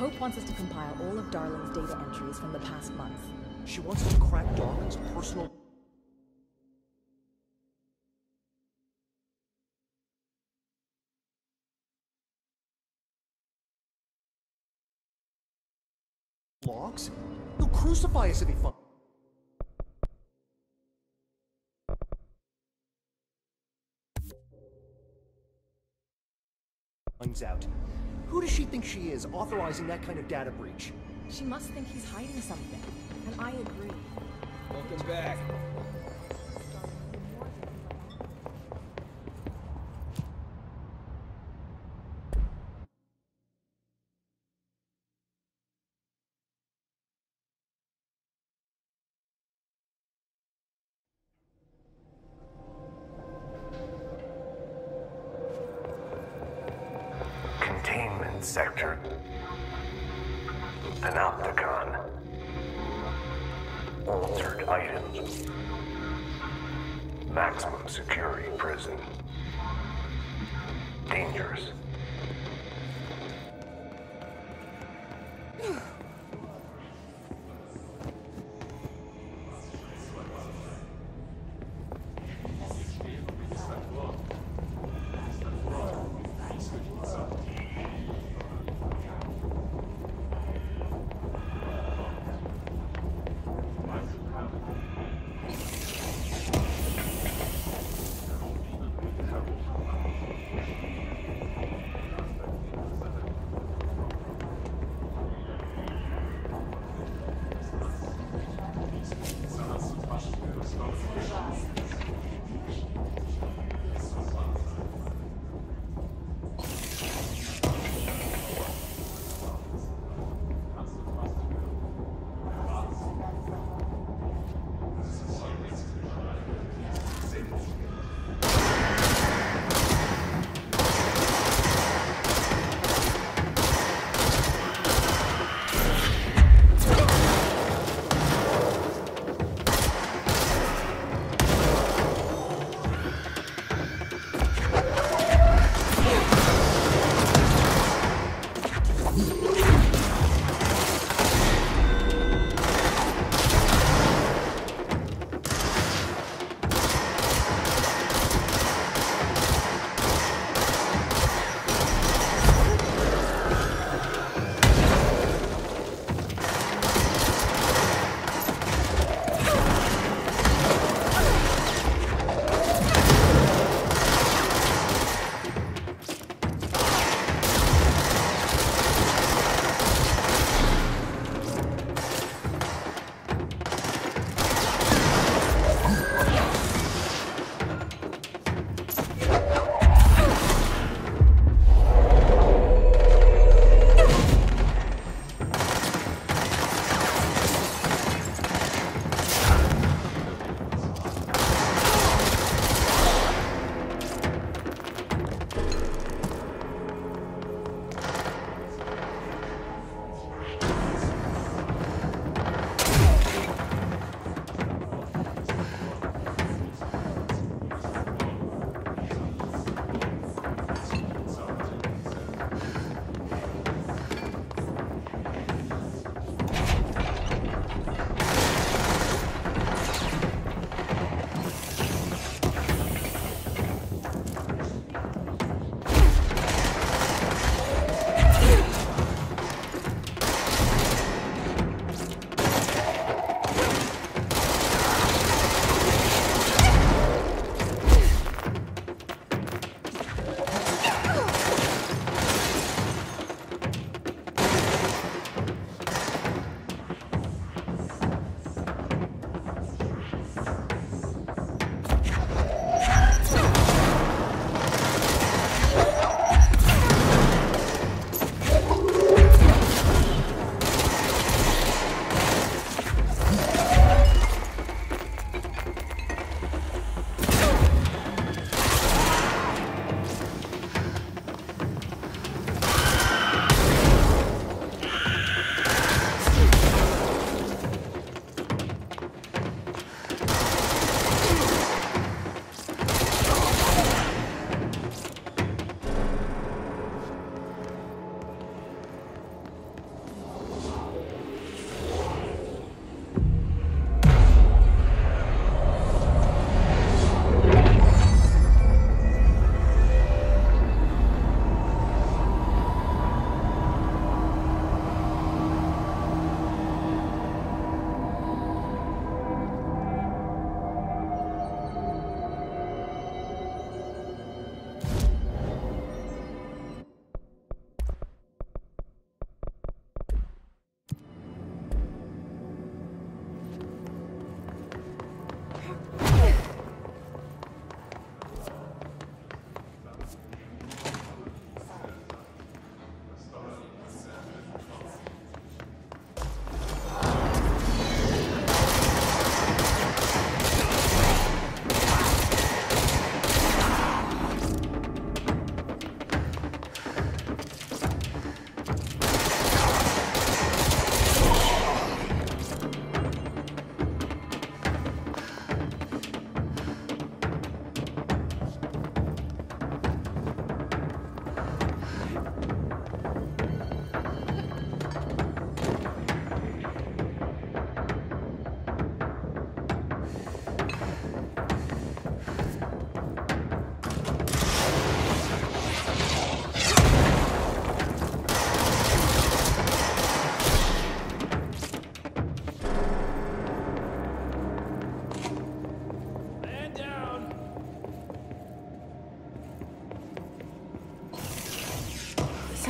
Pope wants us to compile all of Darling's data entries from the past month. She wants to crack Darling's personal... logs? He'll crucify us if he finds out. Who does she think she is, authorizing that kind of data breach? She must think he's hiding something. And I agree. Welcome back.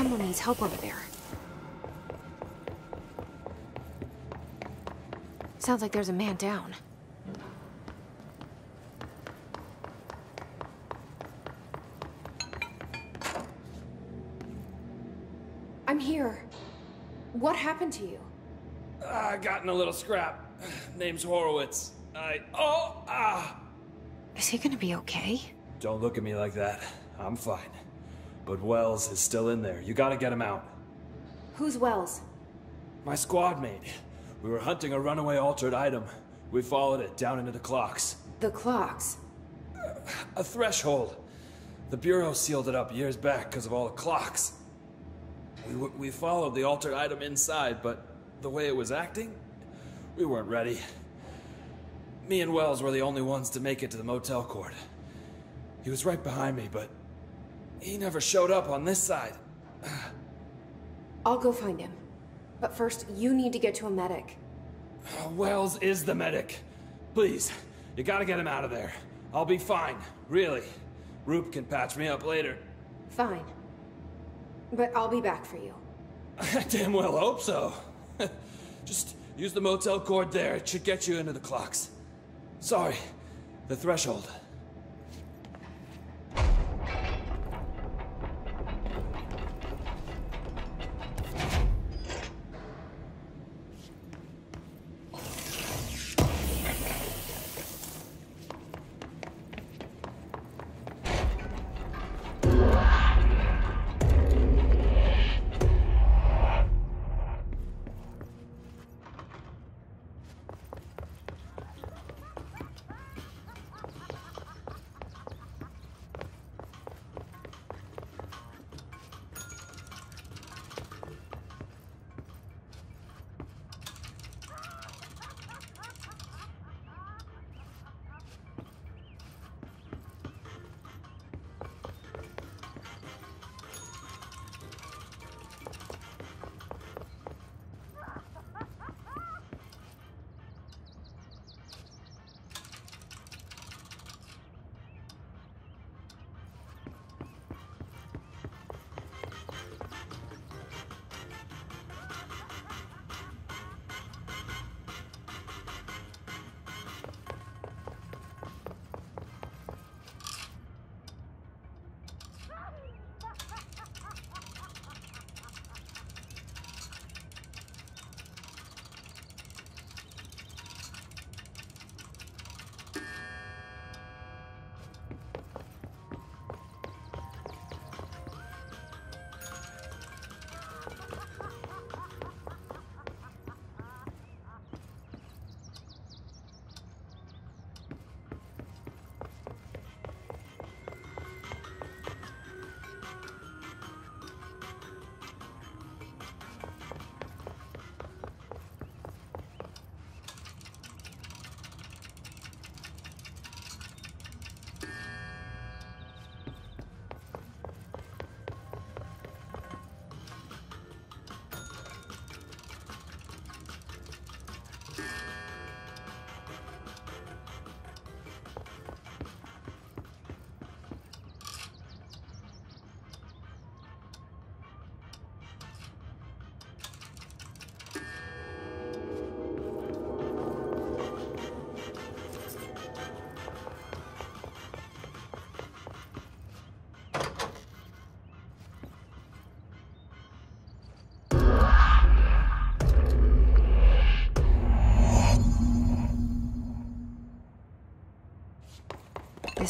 Someone needs help over there. Sounds like there's a man down. I'm here. What happened to you? I got in a little scrap. Name's Horowitz. I. Oh! Ah! Is he gonna be okay? Don't look at me like that. I'm fine. But Wells is still in there. You gotta get him out. Who's Wells? My squad mate. We were hunting a runaway altered item. We followed it down into the clocks. The clocks. A threshold. The Bureau sealed it up years back because of all the clocks. We, w- we followed the altered item inside, but the way it was acting, we weren't ready. Me and Wells were the only ones to make it to the motel court. He was right behind me, but he never showed up on this side. I'll go find him. But first, you need to get to a medic. Wells is the medic. Please, you gotta get him out of there. I'll be fine, really. Roop can patch me up later. Fine. But I'll be back for you. I damn well hope so. Just use the motel cord there. It should get you into the clocks. Sorry, the threshold.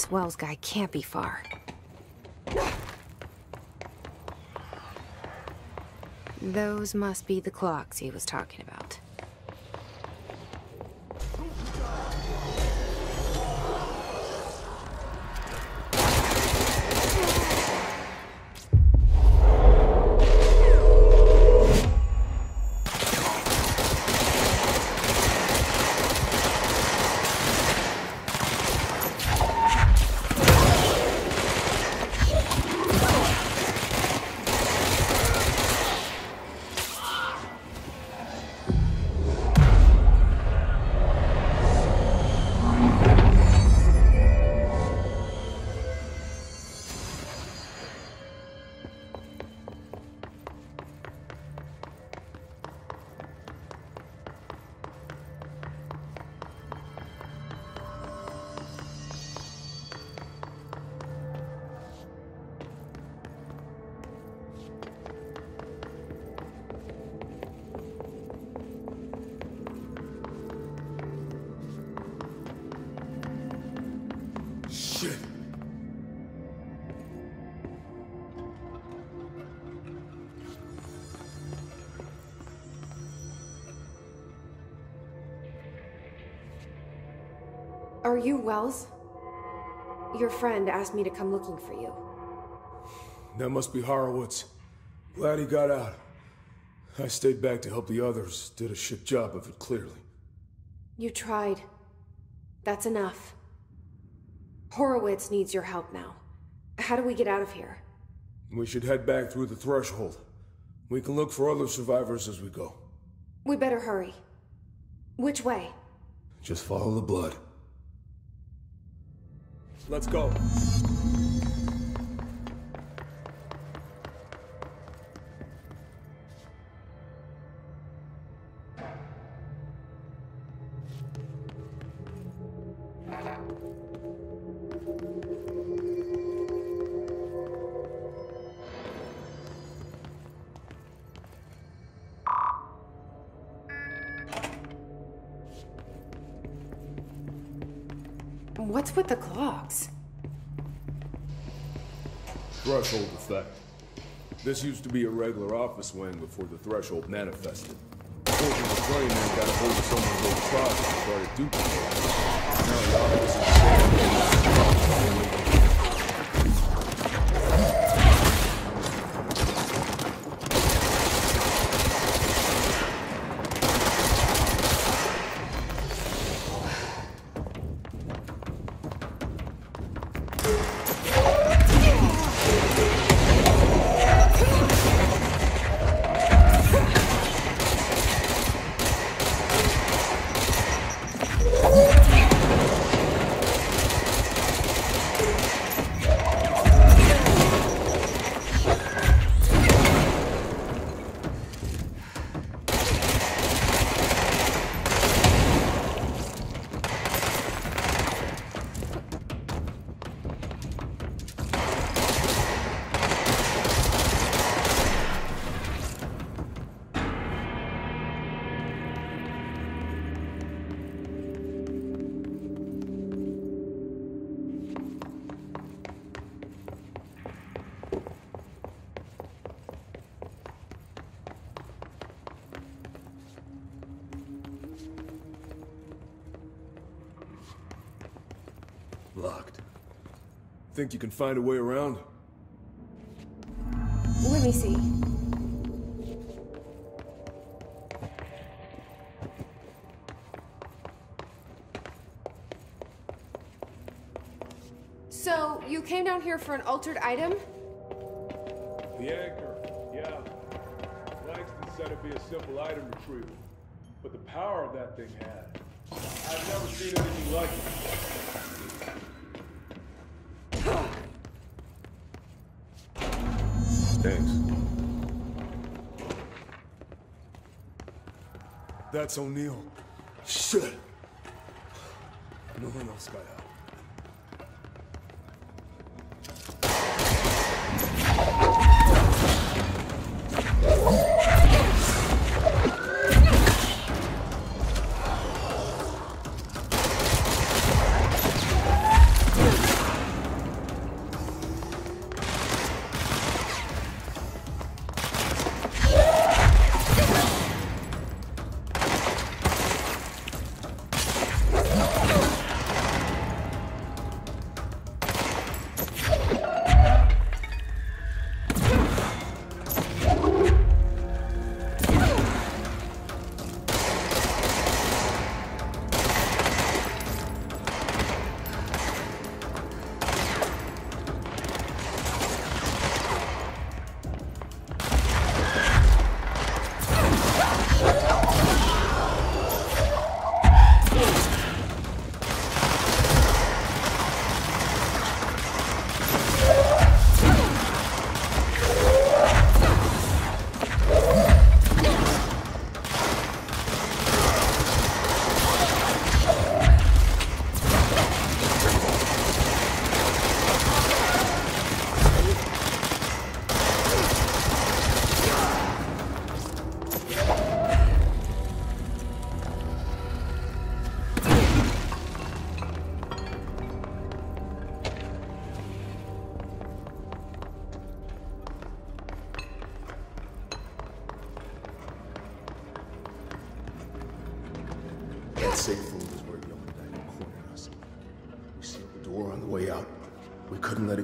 This Wells guy can't be far. Those must be the clocks he was talking about. Are you Wells? Your friend asked me to come looking for you. That must be Horowitz. Glad he got out. I stayed back to help the others. Did a shit job of it, clearly. You tried. That's enough. Horowitz needs your help now. How do we get out of here? We should head back through the threshold. We can look for other survivors as we go. We better hurry. Which way? Just follow the blood. Let's go. What's with the clocks? Threshold effect. This used to be a regular office wing before the threshold manifested. Got a hold of and started duplicating. Now the office is Think you can find a way around? Let me see. So, you came down here for an altered item? The anchor, yeah. Langston said it'd be a simple item retrieval. But the power of that thing had. I've never seen anything like it. That's O'Neill. Shit! No one else got out.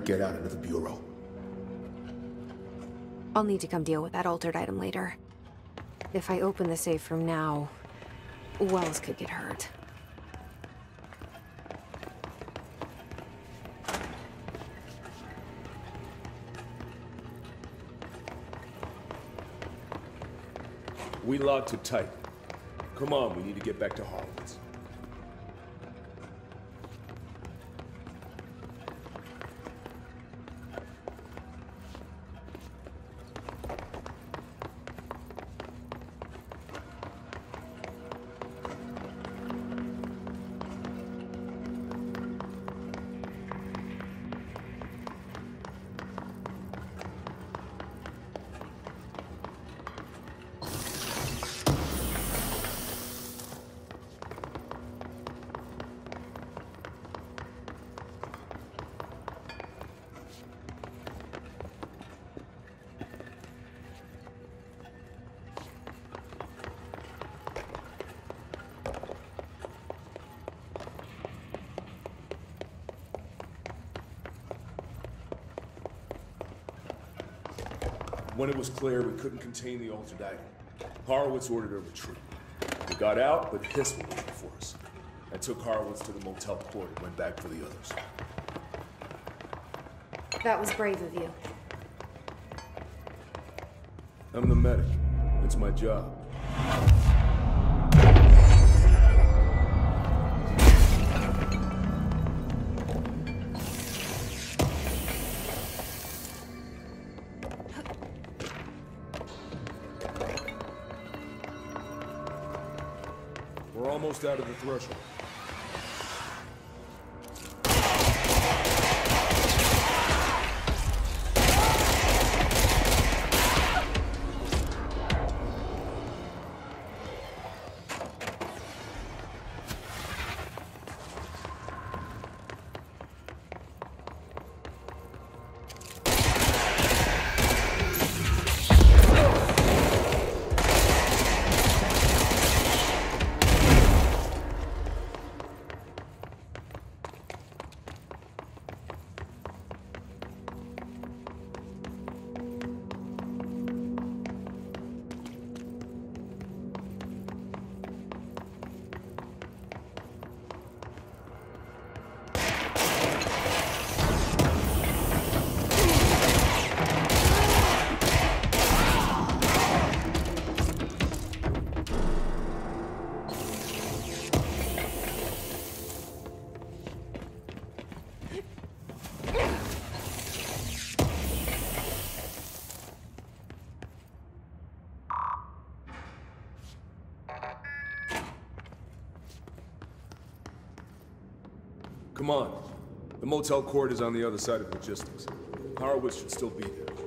Get out into the Bureau. I'll need to come deal with that altered item later. If I open the safe from now, Wells could get hurt. We locked it tight. Come on, we need to get back to Horowitz. When it was clear we couldn't contain the altered item, Horowitz ordered a retreat. We got out, but Hiss was waiting for us. I took Horowitz to the motel court and went back for the others. That was brave of you. I'm the medic. It's my job. Almost out of the threshold. The motel court is on the other side of logistics. Horowitz should still be there.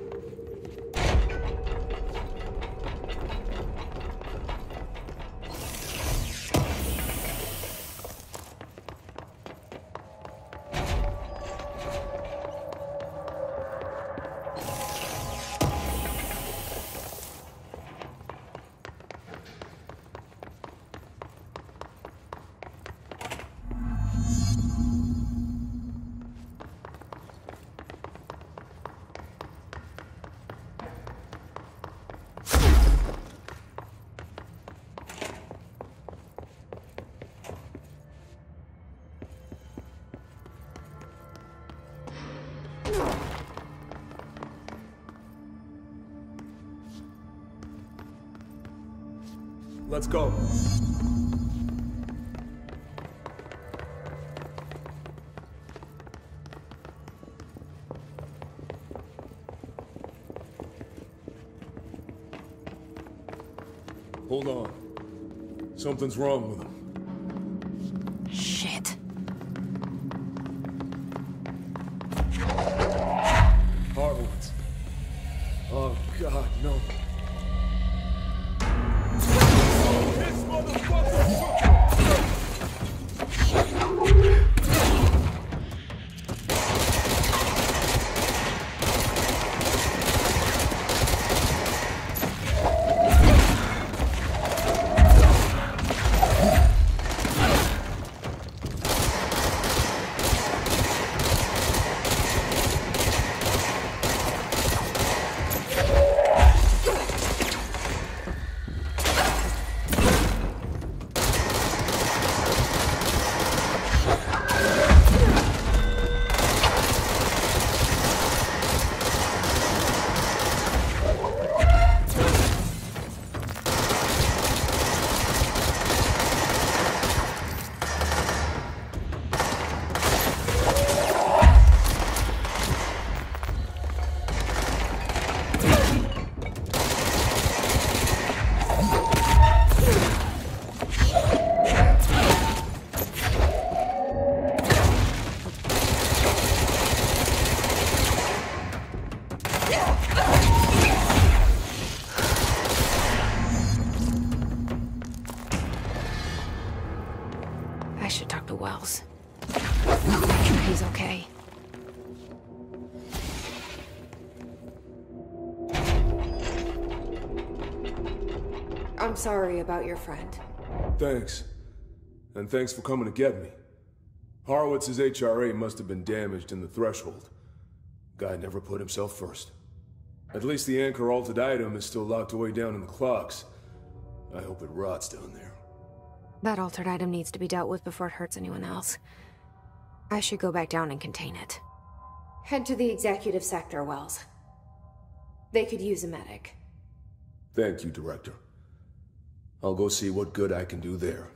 Let's go. Hold on. Something's wrong with him. Sorry about your friend. Thanks. And thanks for coming to get me. Horowitz's HRA must have been damaged in the threshold. Guy never put himself first. At least the anchor altered item is still locked away down in the clocks. I hope it rots down there. That altered item needs to be dealt with before it hurts anyone else. I should go back down and contain it. Head to the executive sector, Wells. They could use a medic. Thank you, Director. I'll go see what good I can do there.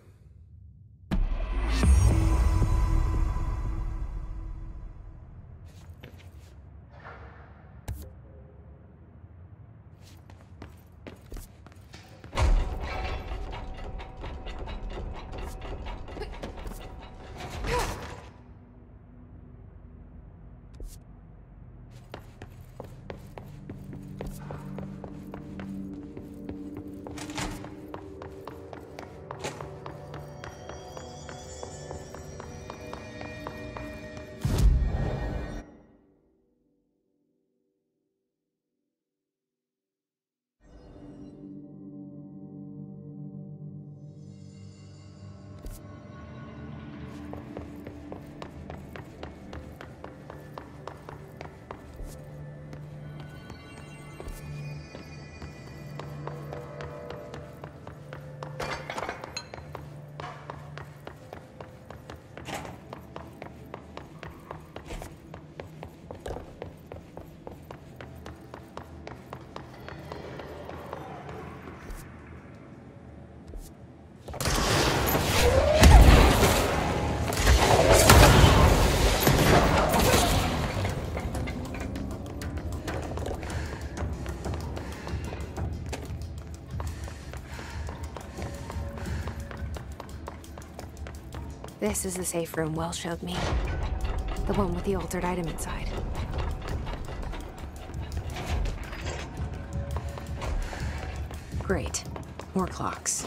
This is the safe room Wells showed me. The one with the altered item inside. Great. More clocks.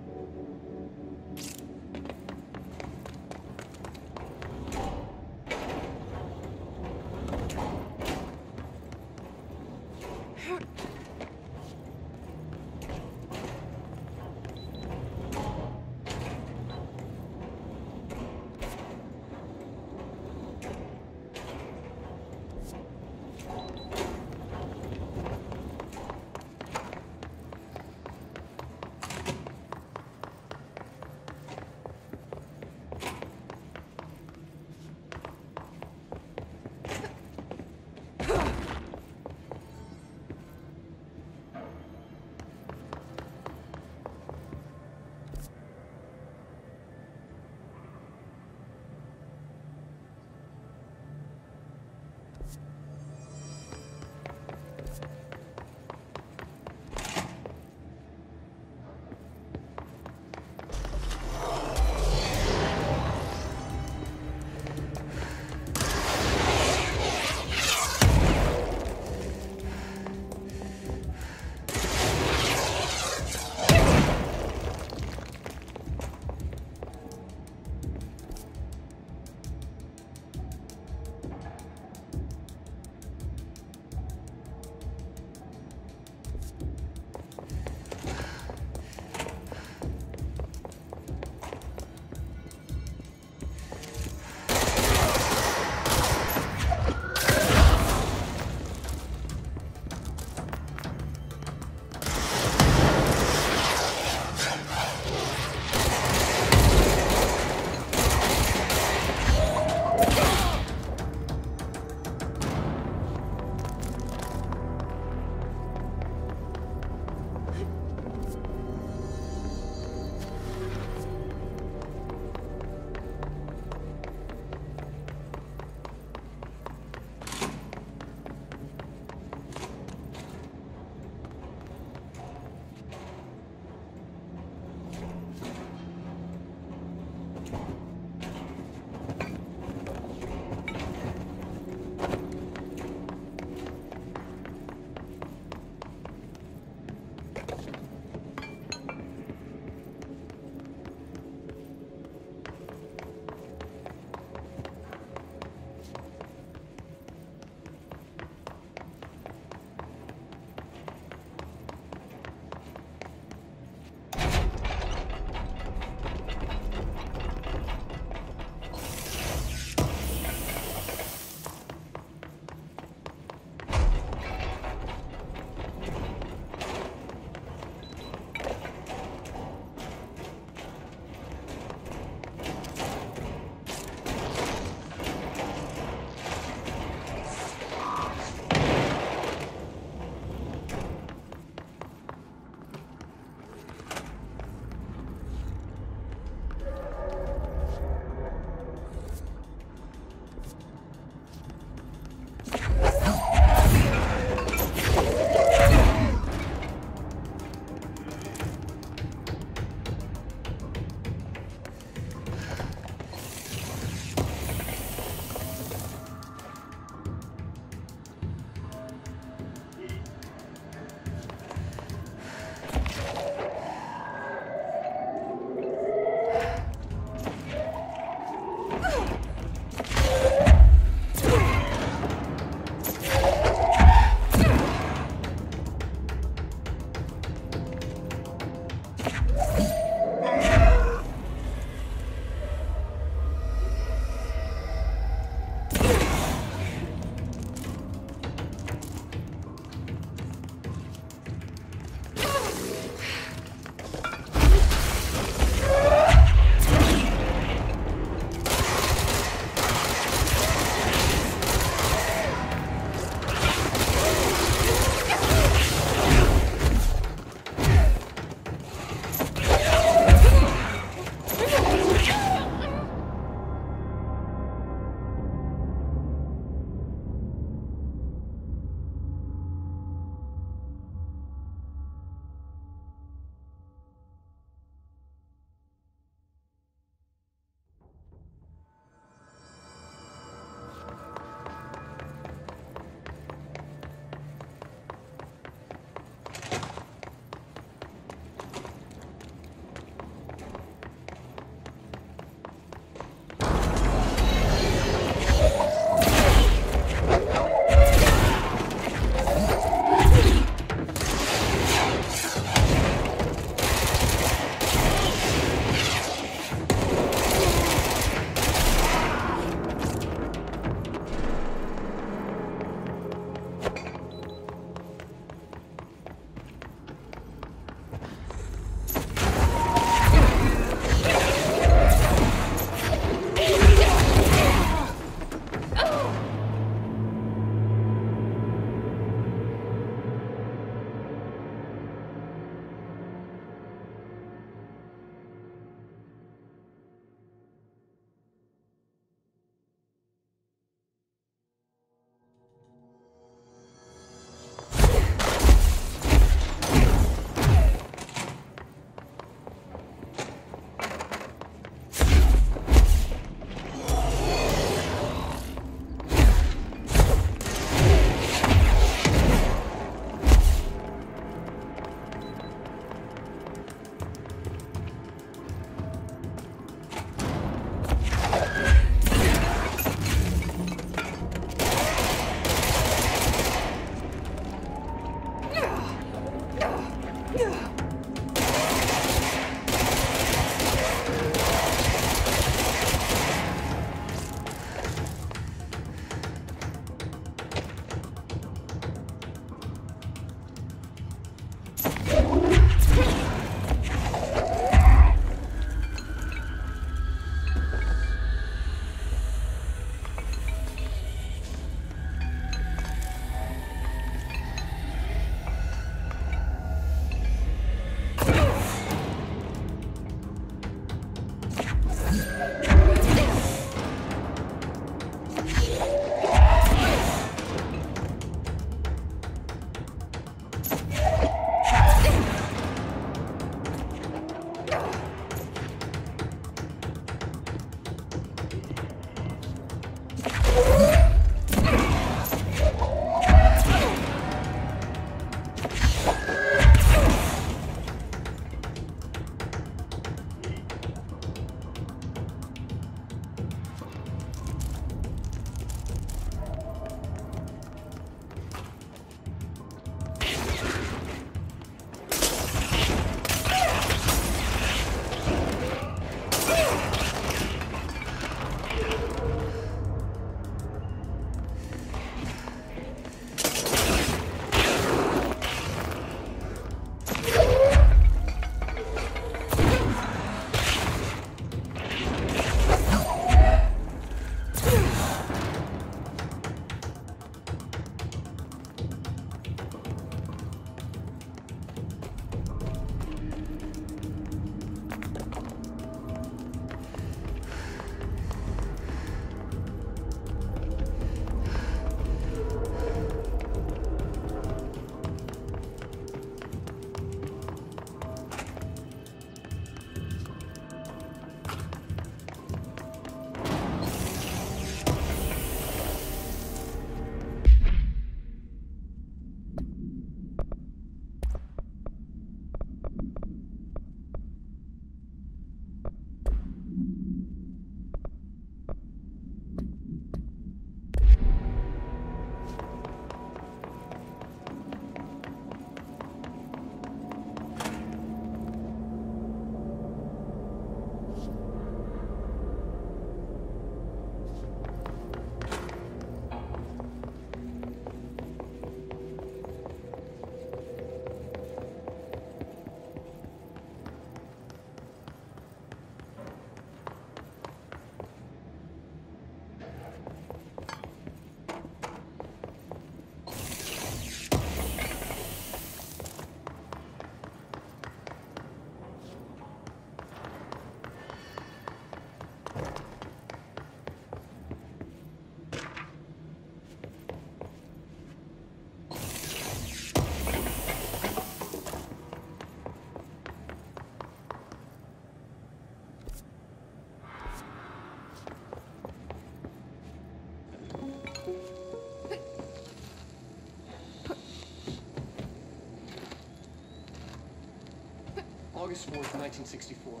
August 4th, 1964.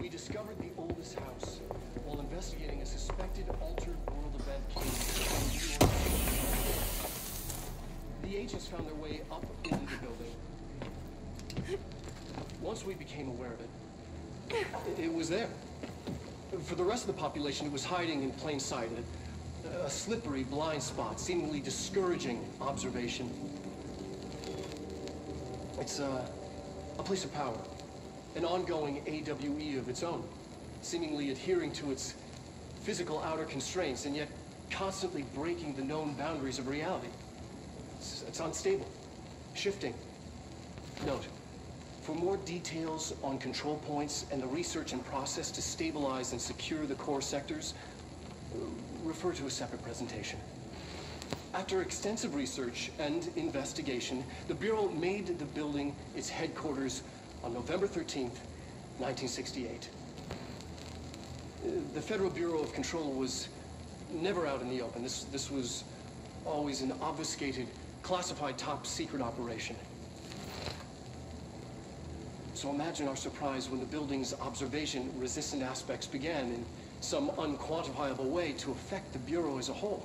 We discovered the oldest house while investigating a suspected altered world event case. The agents found their way up into the building. Once we became aware of it, it, it was there. For the rest of the population, it was hiding in plain sight. A, a slippery blind spot, seemingly discouraging observation. It's uh, a place of power. An ongoing AWE of its own, seemingly adhering to its physical outer constraints and yet constantly breaking the known boundaries of reality. It's, it's unstable, shifting. Note, for more details on control points and the research and process to stabilize and secure the core sectors, uh, refer to a separate presentation. After extensive research and investigation, the Bureau made the building its headquarters on November 13th, 1968. Uh, The Federal Bureau of Control was never out in the open. This, this was always an obfuscated, classified top secret operation. So imagine our surprise when the building's observation-resistant aspects began in some unquantifiable way to affect the Bureau as a whole.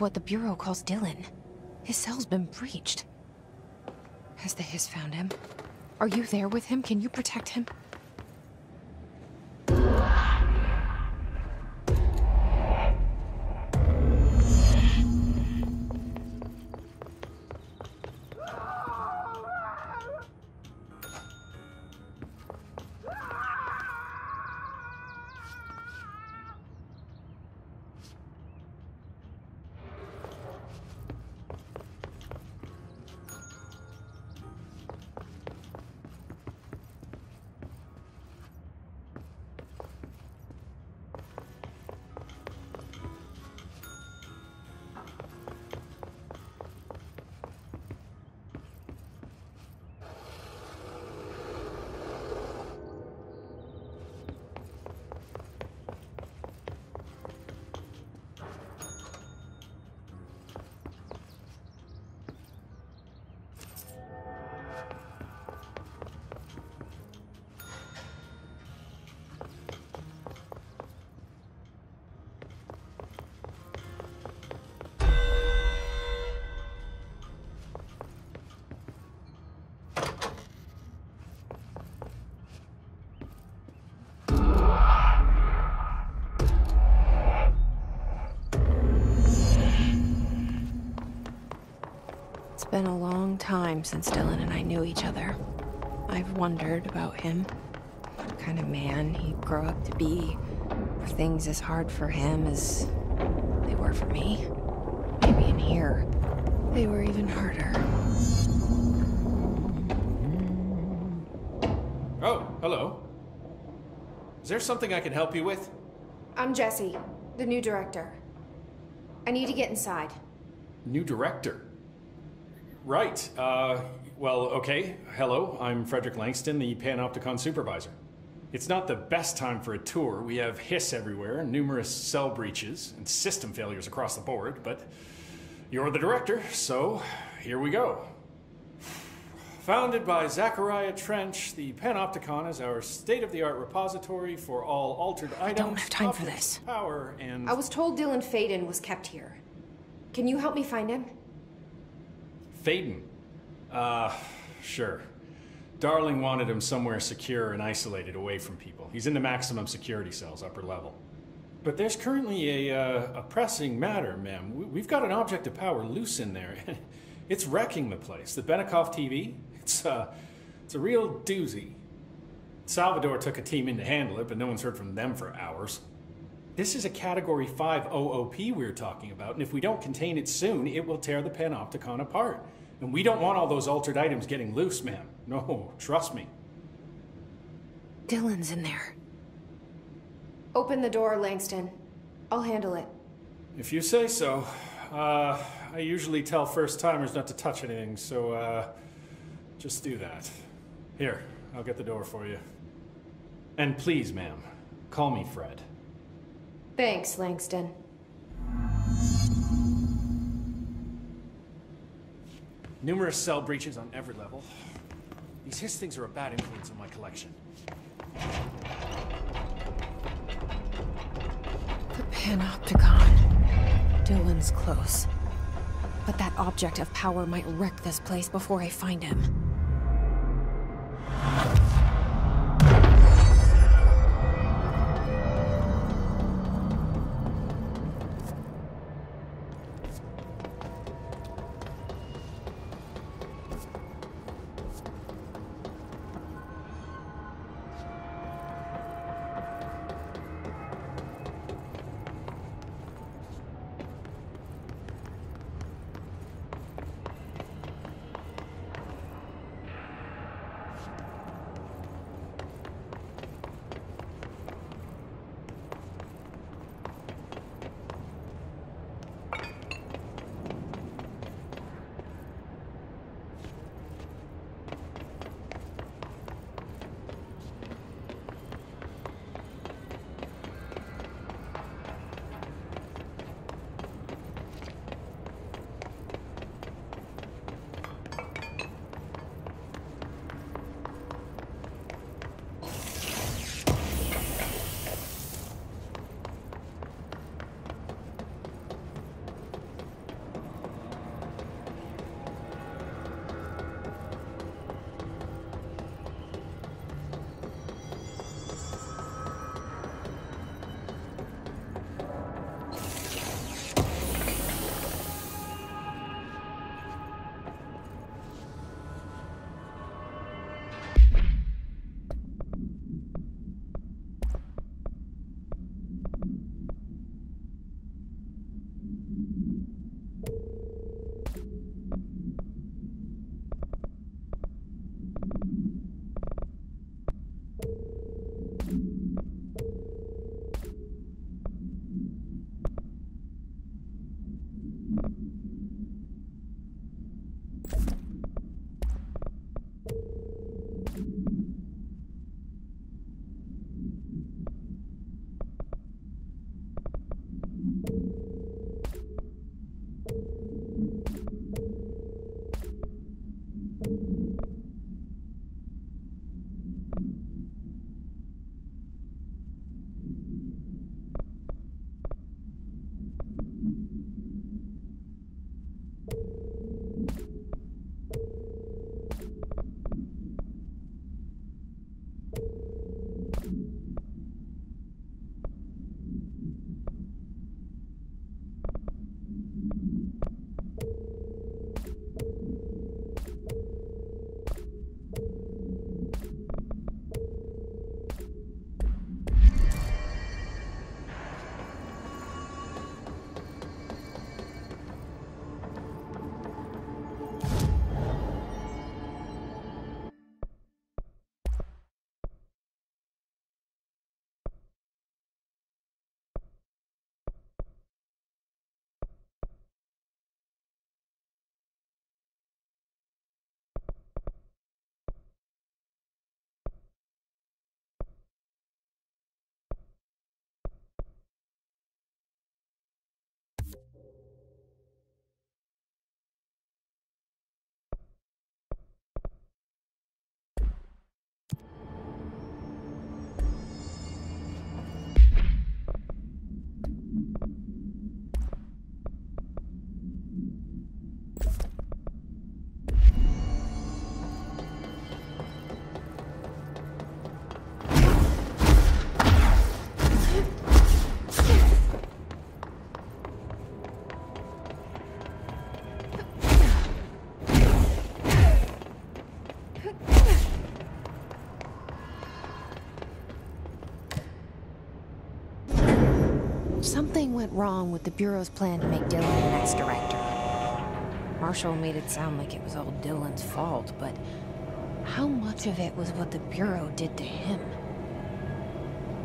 What the Bureau calls Dylan. His cell's been breached. Has the Hiss found him? Are you there with him? Can you protect him? Been a long time since Dylan and I knew each other. I've wondered about him. What kind of man he'd grow up to be. Were things as hard for him as they were for me? Maybe in here, they were even harder. Oh, hello. Is there something I can help you with? I'm Jesse, the new director. I need to get inside. New director. Right. Uh, well, okay. Hello, I'm Frederick Langston, the Panopticon supervisor. It's not the best time for a tour. We have hiss everywhere, numerous cell breaches, and system failures across the board, but you're the director, so here we go. Founded by Zachariah Trench, the Panopticon is our state-of-the-art repository for all altered items, I don't have time for this. power, and I was told Dylan Faden was kept here. Can you help me find him? Faden. Uh, sure. Darling wanted him somewhere secure and isolated away from people. He's in the maximum security cells, upper level. But there's currently a, uh, a pressing matter, ma'am. We- We've got an object of power loose in there. it's wrecking the place. The Benikoff TV, it's, uh, it's a real doozy. Salvador took a team in to handle it, but no one's heard from them for hours. This is a Category 5 OOP we're talking about, and if we don't contain it soon, it will tear the Panopticon apart. And we don't want all those altered items getting loose, ma'am. No, trust me. Dylan's in there. Open the door, Langston. I'll handle it. If you say so. Uh, I usually tell first timers not to touch anything, so uh, just do that. Here, I'll get the door for you. And please, ma'am, call me Fred. Thanks, Langston. Numerous cell breaches on every level. These hiss things are a bad influence on my collection. The Panopticon. Dylan's close. But that object of power might wreck this place before I find him. Something went wrong with the Bureau's plan to make Dylan the next director. Marshall made it sound like it was all Dylan's fault, but how much of it was what the Bureau did to him?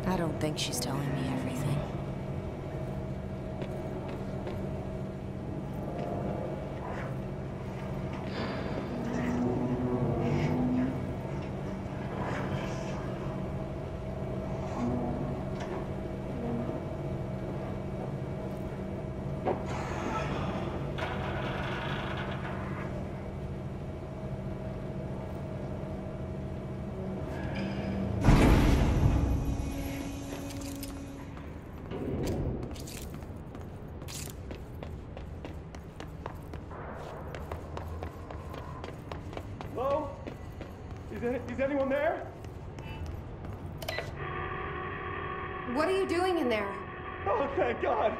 I don't think she's telling me everything. Hello? Is, any, is anyone there? What are you doing in there? Oh, thank God.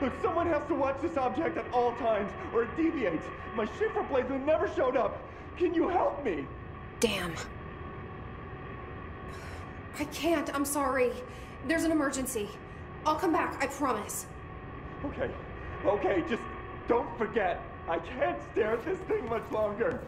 Look, someone has to watch this object at all times, or it deviates. My shift replacement never showed up. Can you help me? Damn. I can't, I'm sorry. There's an emergency. I'll come back, I promise. Okay, okay, just don't forget. I can't stare at this thing much longer.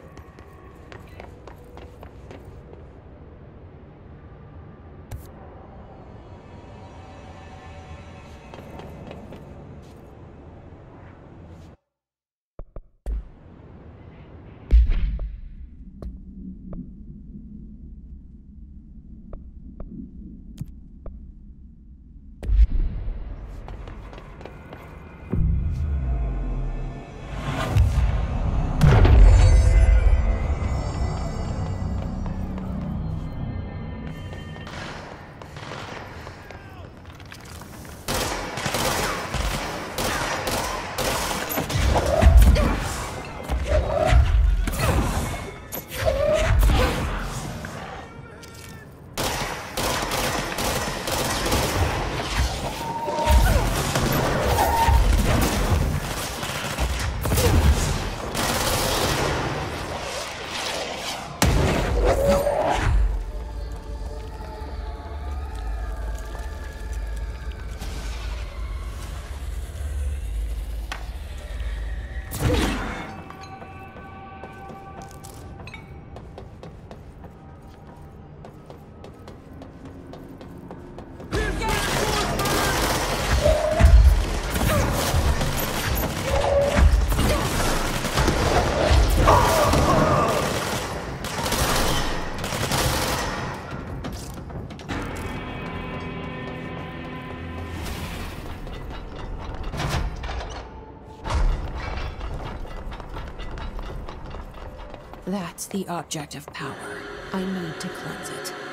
That's the object of power. I need to cleanse it.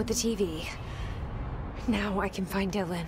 With the TV. Now I can find Dylan.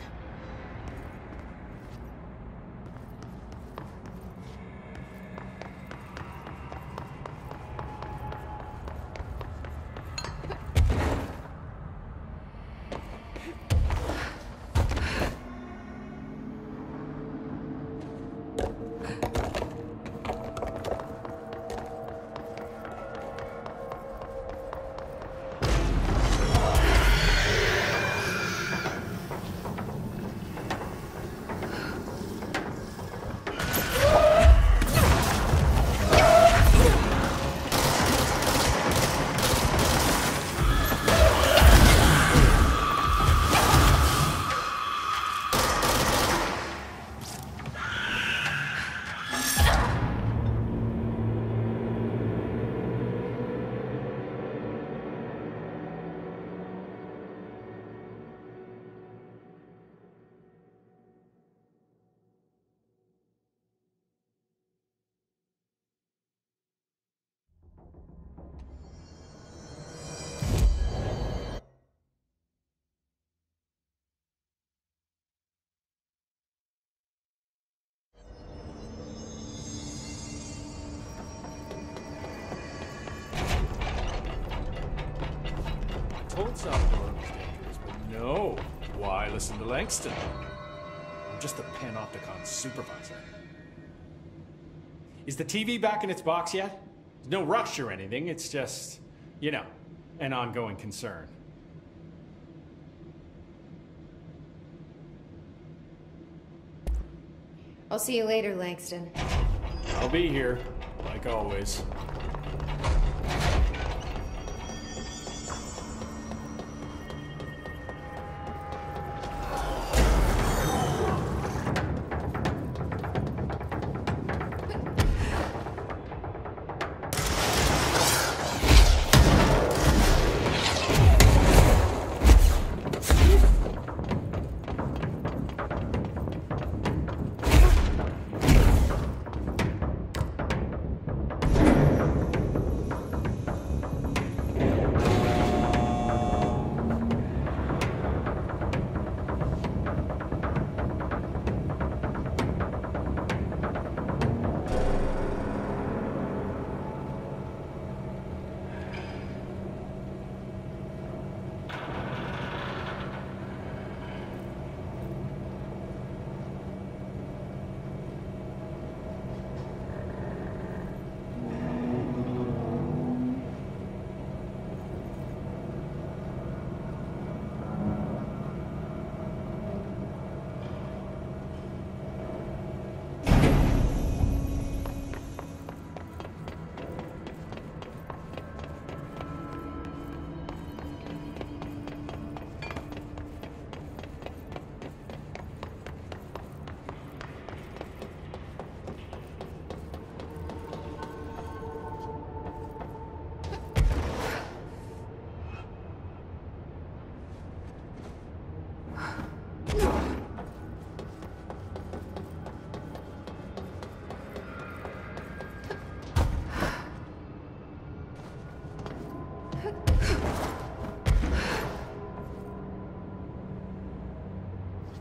To Langston? I'm just the Panopticon supervisor. Is the TV back in its box yet? There's no rush or anything, it's just, you know, an ongoing concern. I'll see you later, Langston. I'll be here, like always.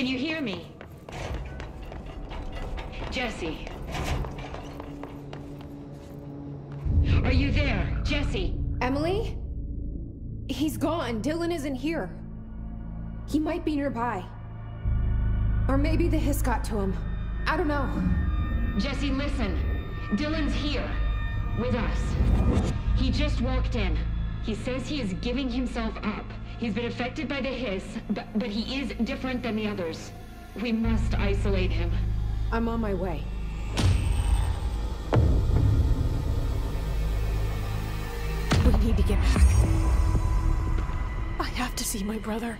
Can you hear me? Jesse? Are you there? Jesse? Emily? He's gone. Dylan isn't here. He might be nearby. Or maybe the hiss got to him. I don't know. Jesse, listen. Dylan's here. With us. He just walked in. He says he is giving himself up. He's been affected by the hiss, but, but he is different than the others. We must isolate him. I'm on my way. We need to get back. I have to see my brother.